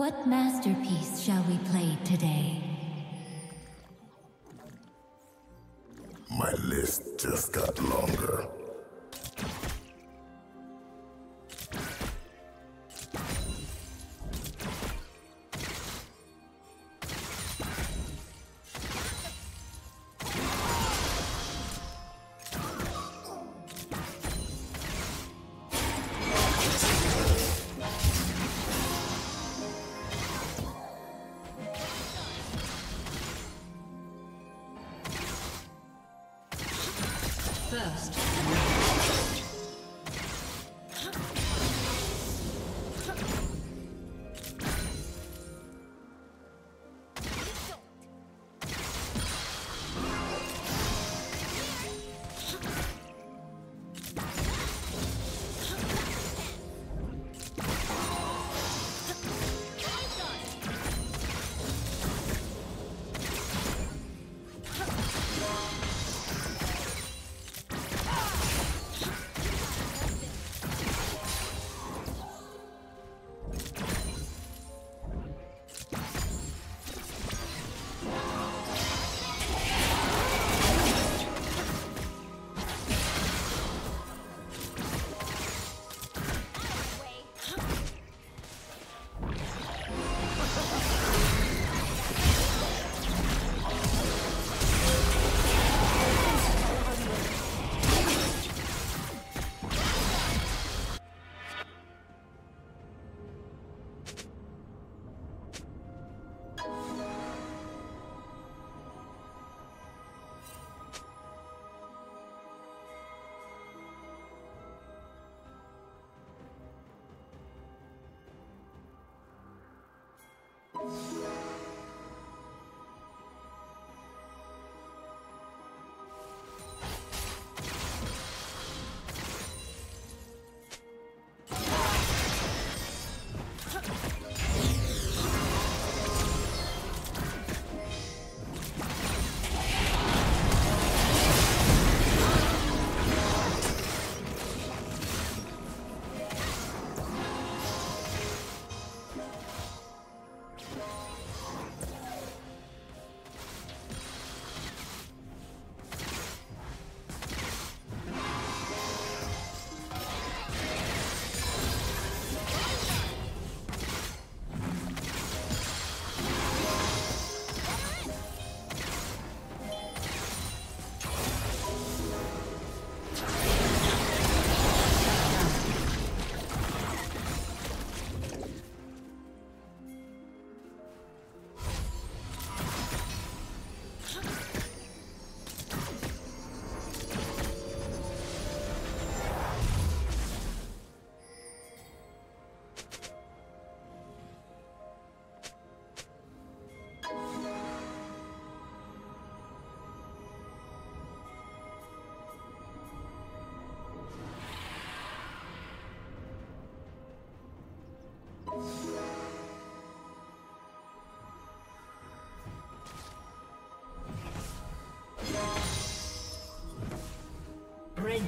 What masterpiece shall we play today? My list just got longer.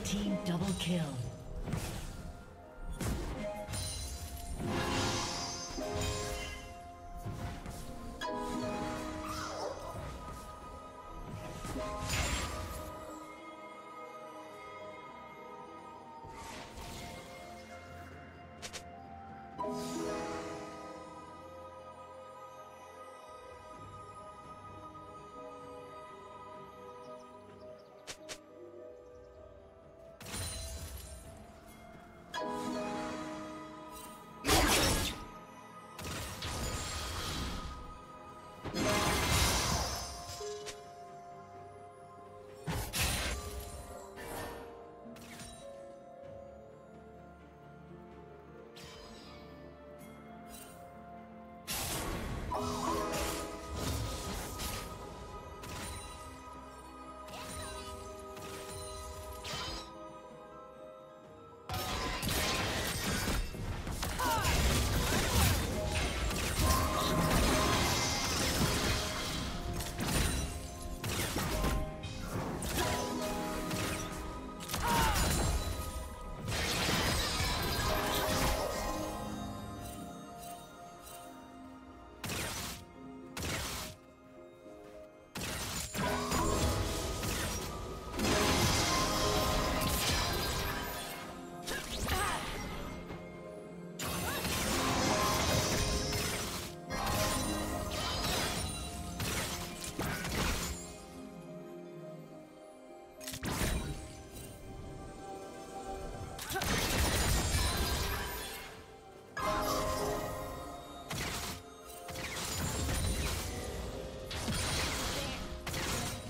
Team double kill.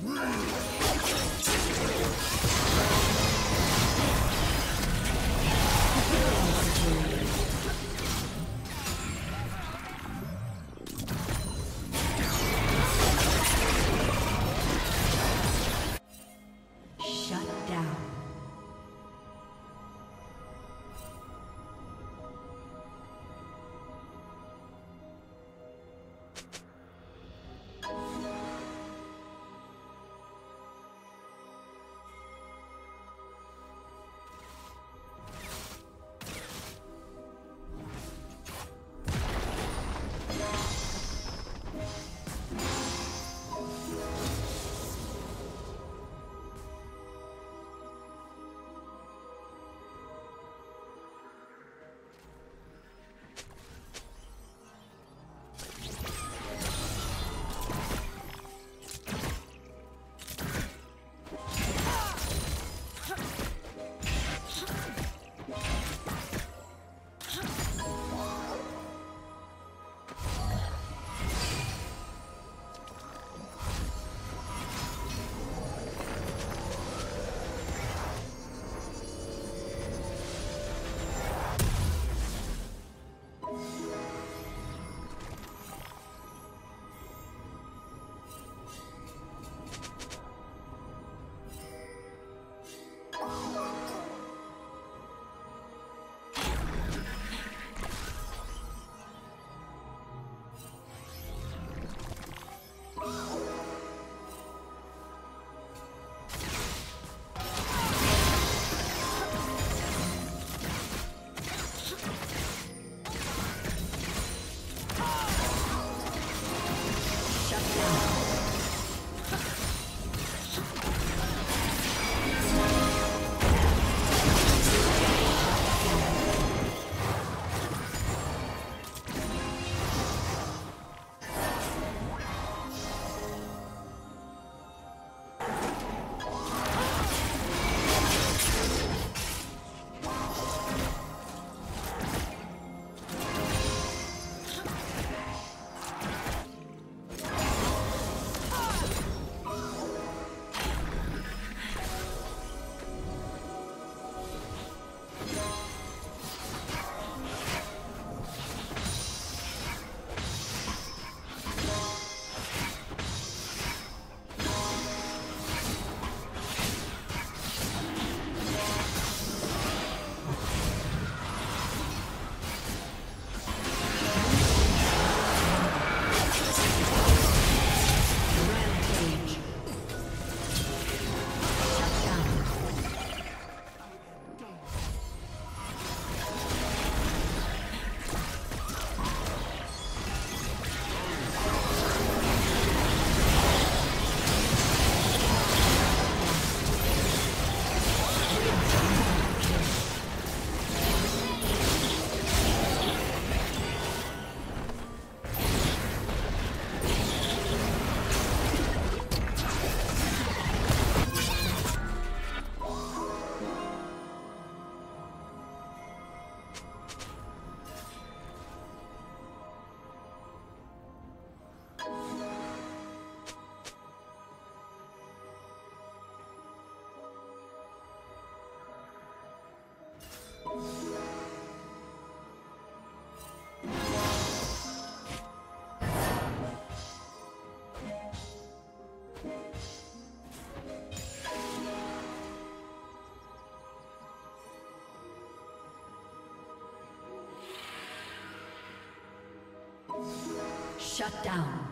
Woo! Shut down.